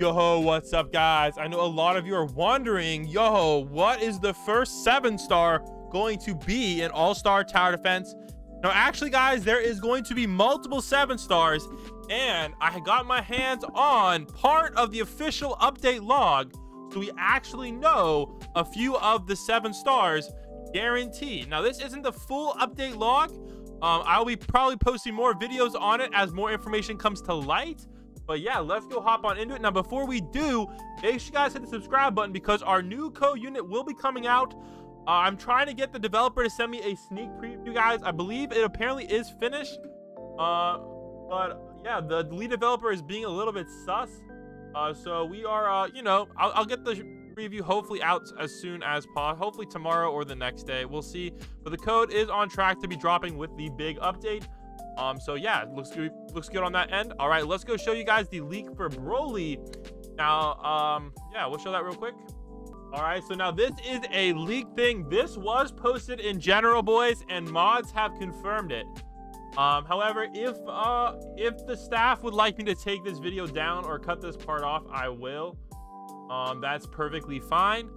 Yo, ho, what's up, guys? I know a lot of you are wondering, yo, what is the first seven star going to be in All Star Tower Defense? Now, actually, guys, there is going to be multiple seven stars, and I got my hands on part of the official update log, so we actually know a few of the seven stars guaranteed. Now, this isn't the full update log. Um, I'll be probably posting more videos on it as more information comes to light. But yeah, let's go hop on into it. Now, before we do, make sure you guys hit the subscribe button because our new co-unit will be coming out. Uh, I'm trying to get the developer to send me a sneak preview, guys. I believe it apparently is finished. Uh, but yeah, the lead developer is being a little bit sus. Uh, so we are, uh, you know, I'll, I'll get the preview hopefully out as soon as possible. Hopefully tomorrow or the next day. We'll see. But the code is on track to be dropping with the big update. Um, so yeah, looks good. Looks good on that end. All right, let's go show you guys the leak for Broly. Now, um, yeah, we'll show that real quick. All right, so now this is a leak thing. This was posted in general, boys, and mods have confirmed it. Um, however, if uh, if the staff would like me to take this video down or cut this part off, I will. Um, that's perfectly fine.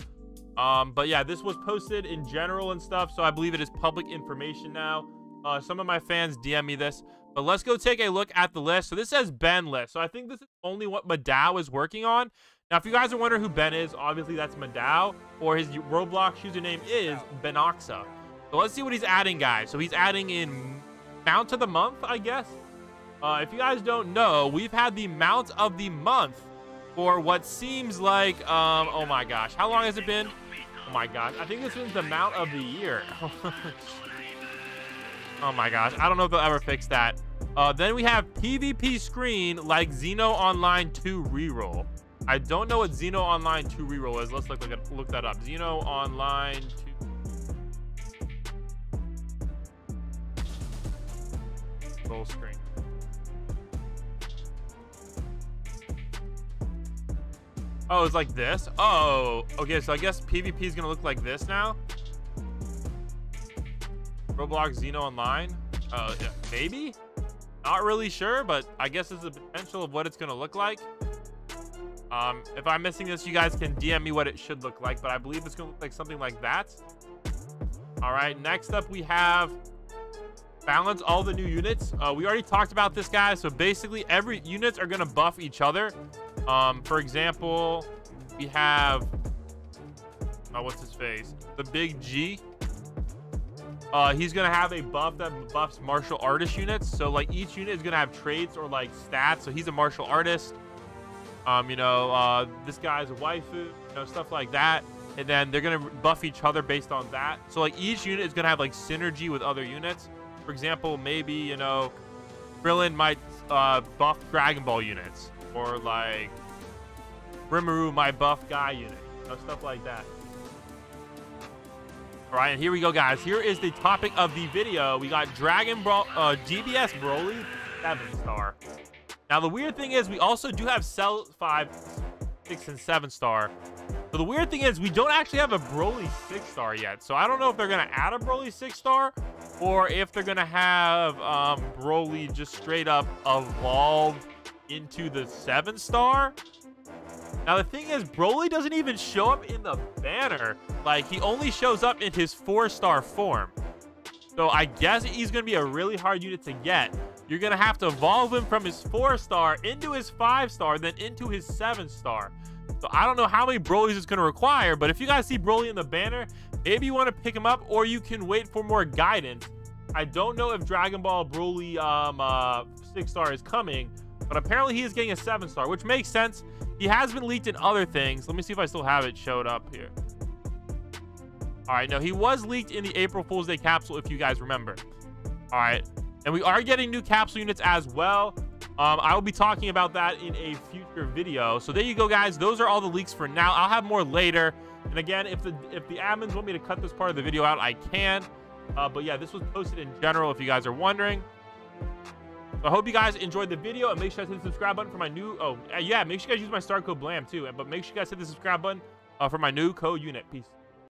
Um, but yeah, this was posted in general and stuff, so I believe it is public information now. Uh, some of my fans DM me this, but let's go take a look at the list. So this says Ben list. So I think this is only what Madao is working on. Now, if you guys are wondering who Ben is, obviously that's Madao, or his Roblox username is Benoxa. So let's see what he's adding, guys. So he's adding in Mount of the Month, I guess. Uh, if you guys don't know, we've had the Mount of the Month for what seems like, um, oh my gosh, how long has it been? Oh my gosh, I think this is the Mount of the Year. Oh my gosh. I don't know if they'll ever fix that. Uh, then we have PvP screen like Xeno Online 2 reroll. I don't know what Xeno Online 2 reroll is. Let's look, look, look that up. Xeno Online 2 full screen. Oh, it's like this? Oh, okay. So I guess PvP is going to look like this now. Roblox Xeno Online? Uh, maybe? Not really sure, but I guess it's the potential of what it's going to look like. Um, if I'm missing this, you guys can DM me what it should look like, but I believe it's going to look like something like that. All right, next up we have balance all the new units. Uh, we already talked about this, guys. So basically, every units are going to buff each other. Um, for example, we have, oh, what's his face? The big G. Uh, he's gonna have a buff that buffs martial artist units. So like each unit is gonna have traits or like stats. So he's a martial artist. Um, you know, uh, this guy's a waifu, you know, stuff like that. And then they're gonna buff each other based on that. So like each unit is gonna have like synergy with other units. For example, maybe you know, Krillin might uh, buff Dragon Ball units, or like Rimuru might buff Guy unit, you know, stuff like that. All right, here we go, guys. Here is the topic of the video. We got Dragon Ball, uh, DBS Broly, 7-star. Now, the weird thing is we also do have Cell 5, 6, and 7-star. So the weird thing is we don't actually have a Broly 6-star yet. So I don't know if they're going to add a Broly 6-star or if they're going to have um, Broly just straight up evolve into the 7-star. Now, the thing is, Broly doesn't even show up in the banner. Like, he only shows up in his four-star form. So I guess he's going to be a really hard unit to get. You're going to have to evolve him from his four-star into his five-star, then into his seven-star. So I don't know how many Brolys it's going to require, but if you guys see Broly in the banner, maybe you want to pick him up, or you can wait for more guidance. I don't know if Dragon Ball Broly um, uh, six-star is coming, but apparently he is getting a seven star, which makes sense. He has been leaked in other things. Let me see if I still have it showed up here. All right, no, he was leaked in the April Fool's Day capsule, if you guys remember. All right, and we are getting new capsule units as well. Um, I will be talking about that in a future video. So there you go, guys. Those are all the leaks for now. I'll have more later. And again, if the if the admins want me to cut this part of the video out, I can. Uh, but yeah, this was posted in general, if you guys are wondering. I hope you guys enjoyed the video and make sure to hit the subscribe button for my new. Oh, yeah, make sure you guys use my star code BLAM too. But make sure you guys hit the subscribe button uh, for my new code unit. Peace.